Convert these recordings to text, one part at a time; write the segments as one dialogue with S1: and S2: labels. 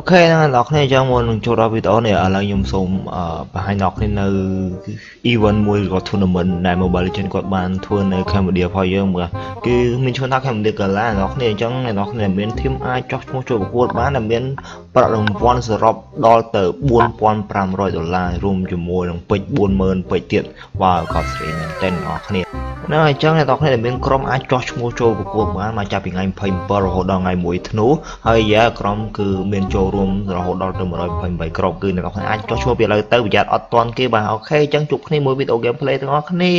S1: អូខេហ្នឹងអ្នកគ្នាអញ្ចឹងមុននឹងចូលដល់វីដេអូនេះឥឡូវខ្ញុំសូមបង្ហាញអ្នកគ្នានៅ event មួយក៏ tournament ដែល Mobile Legends គាត់បានធ្វើនៅ Cambodia ផងយើងមើលគឺមានឈ្មោះថា Cambodia Gala អ្នកគ្នាអញ្ចឹងអ្នកគ្នាមានធីមអាចចោះឈ្មោះចូលប្រកួតបានដែលមានប្រាក់រង្វាន់សរុបដល់ទៅ4500ដុល្លាររួមជាមួយនឹងពេជ្រ40000ពេជ្រទៀតវ៉ាកត់ស្រីមែនទែនអ្នកគ្នាហ្នឹងអញ្ចឹងអ្នកនរគ្នាដែលមានក្រុមអាចចោះឈ្មោះចូលប្រកួតបានមកចាប់ពីថ្ងៃ27រហូតដល់ថ្ងៃ1ធ្នូហើយយ៉ាក្រុមគឺមានចូលរួមរហូតដល់ទៅ128ក្រុមគឺអ្នកនរគ្នាអាចចុះឈ្មោះពីឥឡូវទៅប្រយ័ត្នអត់ទាន់គេបាទ okay អញ្ចឹងជួបគ្នាមួយវីដេអូ gameplay ទាំងអស់គ្នា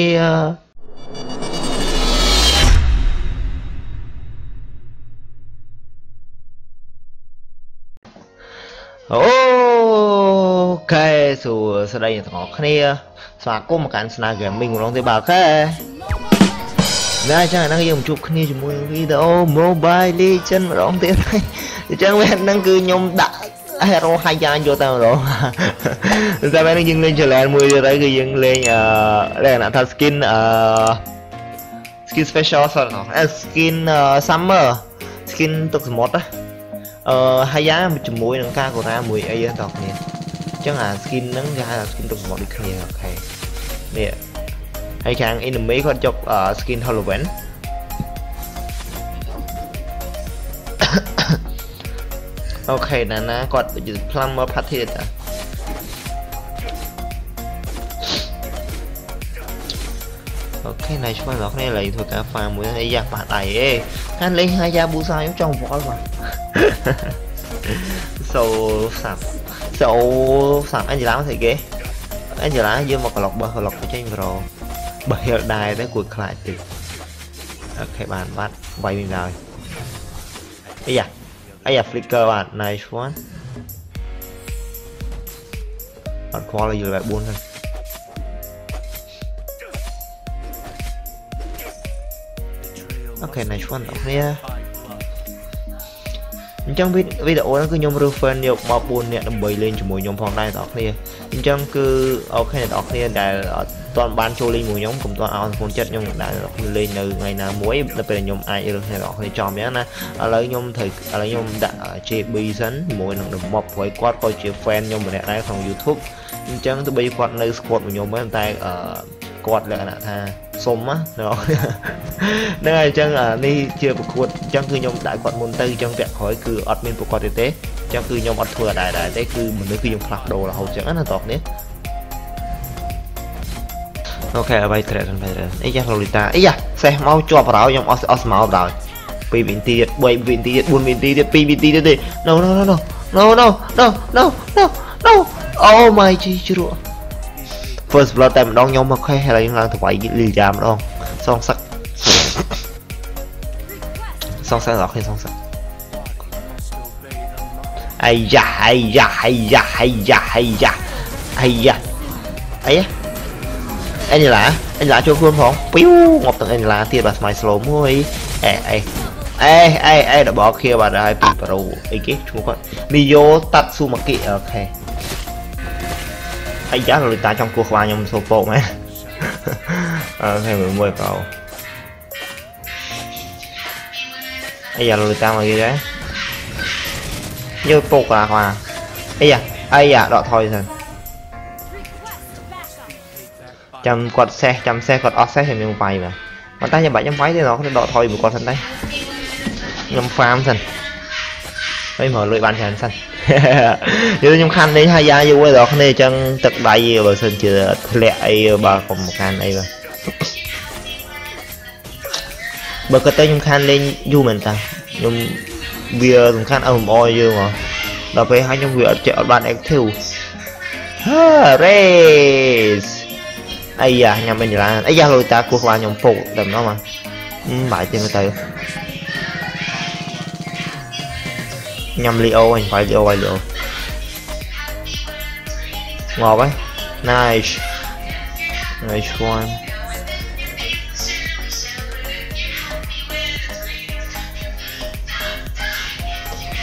S1: okay សួស្តីអ្នកទាំងអស់គ្នាស្វាគមន៍មកកាន់ Snar Gaming ម្ដងទៀតបាទ okay ណាអញ្ចឹងហ្នឹងយើងជួបគ្នាជាមួយវីដេអូ Mobile Legends ម្ដងទៀតហើយអញ្ចឹងវាហ្នឹងគឺខ្ញុំដាក់ hero ហាយ៉ាយកទៅម្ដងតែពេលនេះយើងលេង challenge មួយទៀតហើយគឺយើងលេងអឺលក្ខណៈថា skin អឺ skin special សតណោះ skin summer skin ទឹកសមុទ្រអឺហាយ៉ាជាមួយនឹងការកូរ៉ាមួយអីហ្នឹងតោះគ្នាអញ្ចឹងអា skin ហ្នឹងគេហៅថា skin ទឹកសមុទ្រដូចគ្នាអូខេនេះ ហើយខាង enemy គាត់យក skin Halloween អូខេណាណាគាត់ដូច plumber party តាអូខេណៃឆ្មាស់បងប្អូនឥឡូវធ្វើការ farm មួយអីយ៉ាបាក់ដៃអេខានលេងហាយ៉ាប៊ូសាខ្ញុំចង់វល់បាទសូសាប់សូសាប់អេនជេឡាមកស្អីគេអេនជេឡាយើងមកក្លុកបើក្លុកចេញប្រូ បើហៀលដែរទៅគួរខ្លាចតិចអូខេបានបាត់វាយវិញហើយអីយ៉ាអីយ៉ា flicker បាទ nice one អត់ខ្វល់យល់បែប4ហ្នឹងអូខេ nice one បងប្អូនអញ្ចឹងវីដេអូហ្នឹងគឺខ្ញុំរើស fan យកមក4នាក់ដើម្បីលេងជាមួយខ្ញុំផងដែរបងប្អូនអញ្ចឹងគឺអូខេបងប្អូនដែលអត់ ទាន់បានចូលលេងមួយខ្ញុំកុំទាន់អោនស្ពូនចិត្តខ្ញុំដែលលេងនៅថ្ងៃណាមួយដល់ពេលខ្ញុំអាចរើសអ្នកនរគ្នាចំយ៉ាងណាឥឡូវខ្ញុំត្រូវឥឡូវខ្ញុំដាក់ JB សិនជាមួយនឹង Demop ព្រោះគាត់ក៏ជា fan ខ្ញុំម្នាក់ដែរក្នុង YouTube អញ្ចឹងទោះបីគាត់នៅ squad របស់ខ្ញុំហ្នឹងតែគាត់លក្ខណៈថាសុំណាហ្នឹងហើយអញ្ចឹងនេះជាប្រកួតអញ្ចឹងគឺខ្ញុំដាក់គាត់មុនទៅអញ្ចឹងពាក់ក្រោយគឺអត់មានប្រកួតទេទេអញ្ចឹងគឺខ្ញុំអត់ធ្វើអត់ដែរដែរទេគឺមនុស្សគឺខ្ញុំផ្លាស់ប្ដូររហូតអញ្ចឹងណាតោះនេះ អូខេអ្វីត្រេតត្រេតអីយ៉ាឡូលីតាអីយ៉ាសេះមកជាប់បរោខ្ញុំអស់អស់ស្មោបរោ2វិនាទីទៀត3វិនាទីទៀត4វិនាទីទៀត2វិនាទីទៀតទេ No no no no no no no no no no Oh my ជីជ្រក់ First blood តែម្ដងខ្ញុំមកខេះឥឡូវឡើងទៅវាយលីយ៉ាម្ដងសងសឹកសងសឹកអត់ឃើញសងសឹកអាយ៉ាអាយ៉ាអាយ៉ាអាយ៉ាអាយ៉ាអាយ៉ាអាយ៉ា អេនីឡាអេនីឡាចូលខ្លួនផងពីវងាប់ទាំងអេនីឡាទៀតបាទស្មៃ slow មួយអេអេអេអេអេរបស់ខៀបាទហើយពីប្រូអីគេឈ្មោះគាត់នីយ៉ូតាត់ស៊ូម៉ាគីអូខេអាយ៉ាលុយតាចង់គោះក្បាលខ្ញុំសូពោកមែនអូខេមើលមួយប្រូអាយ៉ាលុយតាមកគេដែរយកពោកក្បាលក្បាលអីយ៉ាអីយ៉ាដកថយសិន ចាំគាត់សេះចាំសេះគាត់អស់សេះខ្ញុំវាយបាទប៉ុន្តែខ្ញុំបាច់ខ្ញុំវាយទេដល់គាត់ដកថយមួយគាត់សិនដែរខ្ញុំ farm សិនហើយមកលុយបានច្រើនសិនយើងខ្ញុំខានលេងហើយយ៉ាយូរដល់គ្នាអញ្ចឹងទឹកដៃបើសិនជាធ្លាក់អីបើកុំខានអីបាទបើគាត់ទៅខ្ញុំខានលេងយូរមែនតាខ្ញុំវាសំខាន់ឲ្យអំអយើងហ៎ដល់ពេលហើយខ្ញុំវាអត់ចេះអត់បាន active ហា race 아이야 그냥 맨이라 아이야 người ta cuộc hòa nhầm phụ, đầm đó mà. Mãi tiền từ nhầm Leo anh, phải Leo phải Leo. Ngọt ấy. Nice. Nice one.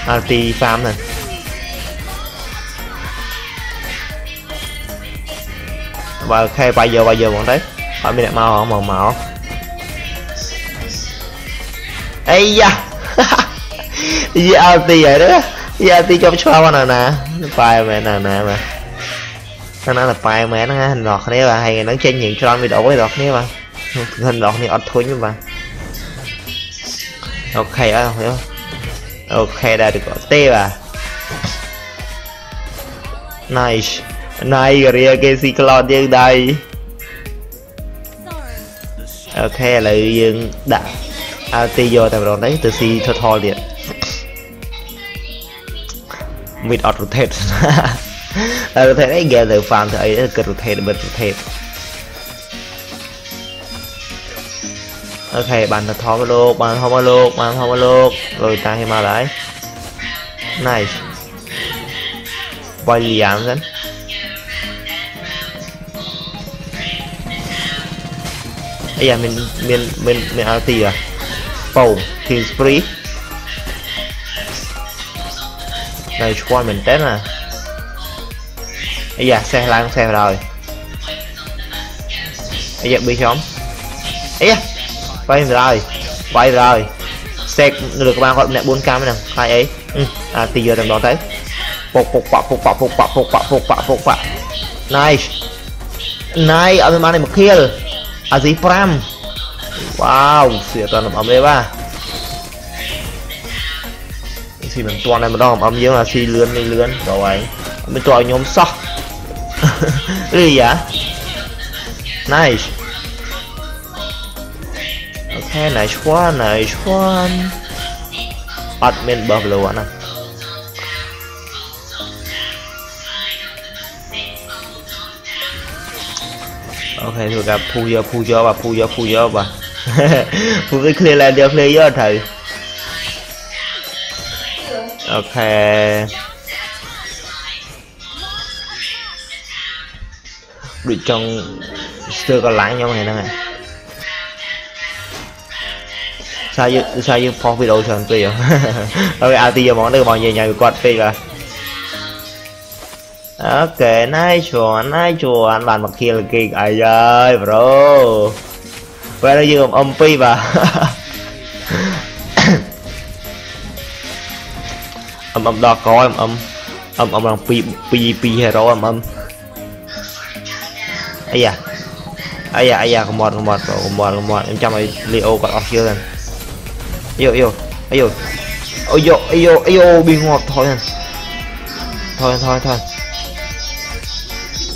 S1: RT farm này. và khe bây giờ bây giờ bọn đấy. Phải bị lại mau, không màu màu. Ây da! GRT vậy đó. GRT trong show nè nè. Phải mẹ nè nè mà. Nó nói là phải mẹ nó hình đọt đấy mà. Hay nó trên những cho anh bị đổ cái đọt đấy mà. Hình đọt này ọt thôi nhưng mà. Ok ờ, đó hiểu. Ok đã được gọi tê à nice គ្នាបាទហើយហ្នឹងចេញរៀងច្រើនវីដេអូឯអ្នកគ្នាបាទខ្ញុំអ្នកគ្នាអត់ធុញបាទអូខេអើអូខេដែរក៏ទេបាទ nice ណៃរៀលគេស៊ីក្លត់យើងដៃអូខេឥឡូវយើងដាក់អាទីយកតែម្ដងទៅទៅស៊ី total ទៀត mid out rotate rotate អី gather farm ទៅអីគិត rotate bit rotate អូខេបានទៅថមលោកបានថមលោកបានថមលោកលុយតាឲ្យមកហើយ nice បាយលីយ៉ាងសិន អីយ៉ាមានមានមានមានអល់ទីអ្ហ៎ប៉ោ King Spree នៅឈ្មោះមែនតើណាអាយ៉ាសេះឡើងសេះហើយអាយ៉ាប៊ីខ្ញុំអាយ៉ាបាយហើយបាយហើយសេកលើក្បាលគាត់ម្នាក់4កាំហ្នឹងខ្លាចអីអាទីយកតែម្ដងទៅពុកពុកប៉ពុកប៉ពុកប៉ពុកប៉ពុកប៉ពុកប៉ nice ណៃអត់មានបានមកខៀល អាស៊ី5វ៉ាវសៀតតាមអមទេបាទស៊ីមិនទាន់តែម្ដងអំយើងអាស៊ីលឿននេះលឿនដល់ឯងមិនទាន់ឲ្យខ្ញុំសោះលីយ៉ា nice អូខេ nice one nice one អត់មានបបលោណាអូខេធ្ ok thôi Okay, we got pull your, và your, pull your, pull và pull the clear line, the clear your thử. ok Đuổi trong chưa có lái nhau này này Sao như sao như phong video chẳng tiền. ok, à bây giờ món được bọn về nhà của quạt phi rồi. Ok, nice one, nice one. Bạn mặc kia là kia. Ai ơi, bro. Where are you, ông Pi bà, âm âm đó có âm âm âm âm làm pi pi pi hero âm âm ấy à ấy à ấy à không mọt không mọt không mọt không mọt. Em chăm ấy leo còn off chưa lần yêu yêu ấy yêu ôi dồi ôi dồi ôi dồi bị ngọt. Thôi thôi thôi thôi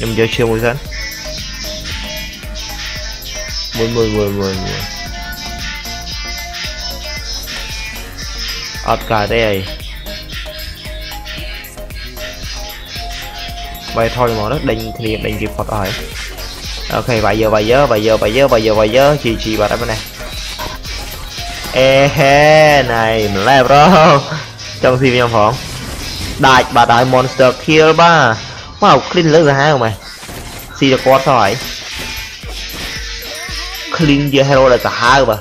S1: ខ្ញុំចាំឲ្យលីអូគាត់អស់ជឿហ្នឹងយោយោអាយោអូយោអាយោអាយោប៊ីងាប់ថយហ្នឹងថយថយថយខ្ញុំយកឈើមួយសិនមួយមួយមួយមួយមួយអត់កើតទេអីបាយថយមកនោះដេញគ្នាដេញគេផុតអស់ហើយអូខេបាយយើបាយយើបាយយើបាយយើបាយយើបាយយើជីជីបាត់ហើយណាអេហេណៃម្លែប្រូចង់ស៊ីខ្ញុំផងដាច់បាត់ហើយ monster kill បាទ wow clean level hai rồi mày? Si là con sao clean giờ hero là cả hai rồi mà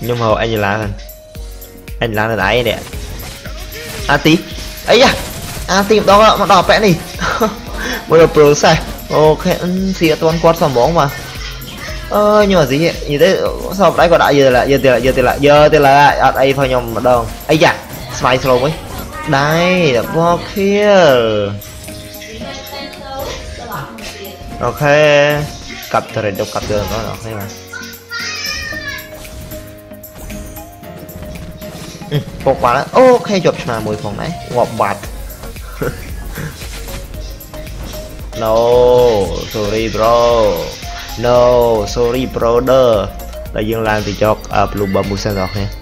S1: nhưng mà anh lá anh lá là đáy nè. A tí. Ấy da! A tí, đó, mà đỏ vẽ này mới là pro sai. Ok ừ, xì toàn quát sao bóng mà. Ơ nhưng mà gì vậy như thế sao đấy có đã giờ là giờ thì là giờ thì là giờ thì là ở đây, thôi nhom mà đòn. Ấy da! Smile slow ấy. Đây là bo kia ok cặp thời đâu cặp đường đó ok mà ừ, một quả đó ok chụp mà mùi phòng đấy ngọt bạt no sorry bro no sorry brother ដែលយើងឡើងទៅចក blue bomb មួយសិនបងប្អូន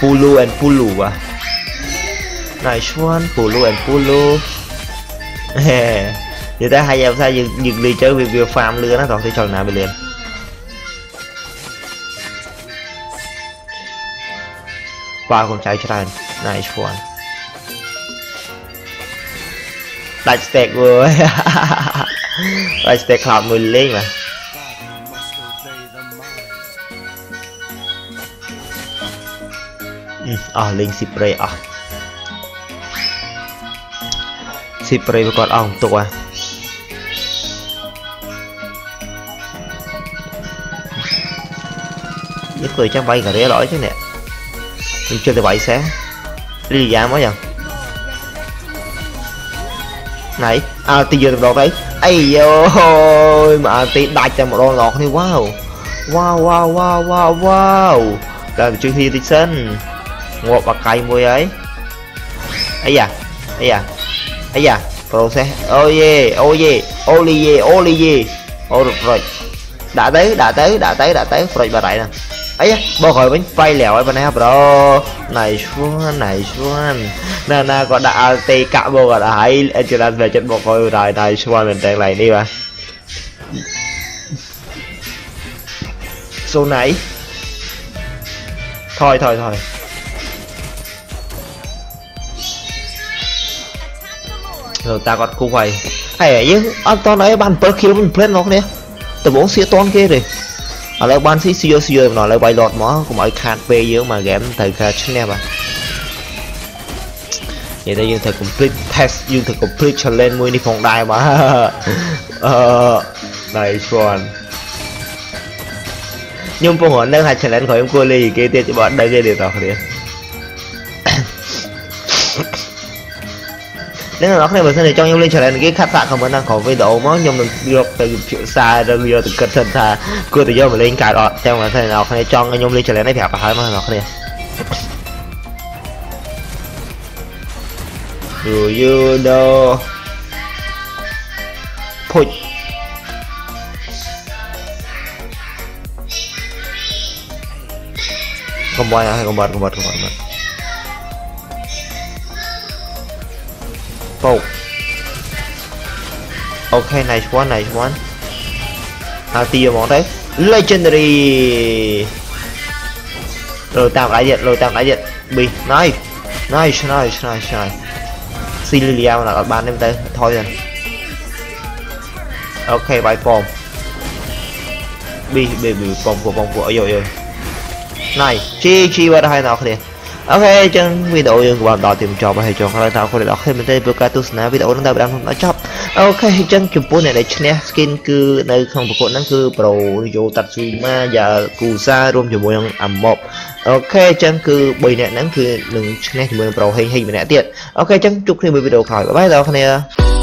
S1: ปูลูแอนปูลูวะนายชวนปูลูแอนปูลูเฮ่ยเดี๋ยวถ้าใครอยากได้ยังยังลีเจอวิวฟาร์มเรือนะต่อที่ชาวนาไปเรียนปลาคนใช้ชรันนายชวนตัดสเต็กเว้ยตัดสเต็กคลาวมือเล่งมา អស់លេងស៊ីប្រេអស់ស៊ីប្រេវាគាត់អស់ទុកហ่ะ ធ្វើចាំវាយការៀលអីចឹងនេះខ្ញុំជិះទៅវាយសេះលីយ៉ាមកយ៉ាងណៃអាល់ទីយកម្ដងទៅអីយោមកអាល់ទីដាច់តែម្ដងឡងនេះវ៉ាវវ៉ាវវ៉ាវវ៉ាវវ៉ាវវ៉ាវតែជួយហ៊ីតិចសិន ងាប់បាកាយមួយហើយអីយ៉ាអីយ៉ាអីយ៉ា process អូយេអូយេអូលីយេអូលីយេអូរត់រត់ដាក់ទៅដាក់ទៅដាក់ទៅដាក់ទៅប្រូចបាត់ហើយហ្នឹងអីបោះក្រោយវិញហ្វៃលាវហើយប៉ុណ្ណេះប្រូណៃឈួនណៃឈួនណាណាក៏ដាក់អល់ទេកាក់មកក៏ដាក់ហើយអេចរ៉ាន់វាចិត្តបោះក្រោយហើយណៃឈួនមែនតើកន្លែងនេះបាទសូណៃថយថយថយ លោកតាគាត់គូហើយហើយយើងអត់តន់អីបាន7 kill វិញ plan មកគ្នាដំបងសៀតន់គេទេឥឡូវបានស៊ីសៀសៀម្ដងឥឡូវវាយឡតមកកុំឲ្យខាតពេលយើងមកហ្គេមត្រូវការឈ្នះបាទនិយាយទៅយើងត្រូវ complete test យើងត្រូវ complete challenge មួយនេះផងដែរបាទអឺដៃឈួនខ្ញុំពងរត់នៅថា challenge ក្រោយខ្ញុំគួរលេងគេទៀតបើអត់ដឹងទេទេតោះគ្នា 내려놨으면서 정영린 차례는 게 카타가 뭐나 거기도 오면 용는 이렇게 사를 위해서 같은 다 그것도 좀 링크 알아 때문에 내가 그냥 정은 용린 차례는 벽 하면 나 그래 Do you know put Kembali, kembali, kembali, kembali. fold. Okay, nice one, nice one. À, Altia món đấy. Legendary. Rồi tạm đại diện, rồi tạm đại diện. Bi, nice. Nice, nice, nice, nice. Sililia là ở bán em tới thôi rồi. Ok, bài form. Bi, bi, bi, form của vòng của ơi ơi. Này, chi chi vào đây nào không អីអី nice ជីជីបាត់ហើយអ្នកគ្នាអូខេអញ្ចឹងវីដេអូយើងក៏បានដល់ទីបញ្ចប់ហើយចង់ក្រោយថាអរគុណដល់អ្នកមែនទេព្រោះការទស្សនាវីដេអូនឹងដល់បានដល់ចប់អូខេអញ្ចឹងចំពោះអ្នកដែលឈ្នះ skin គឺនៅក្នុងប្រកួតហ្នឹងគឺ Pro Yo Tatsuma Yakuza រួមជាមួយនឹង Amop okay អញ្ចឹងគឺ3អ្នកហ្នឹងគឺនឹងឈ្នះជាមួយនឹង Pro Heng Heng ម្នាក់ទៀត okay អញ្ចឹងជួបគ្នាមួយវីដេអូក្រោយ bye bye ដល់អ្នក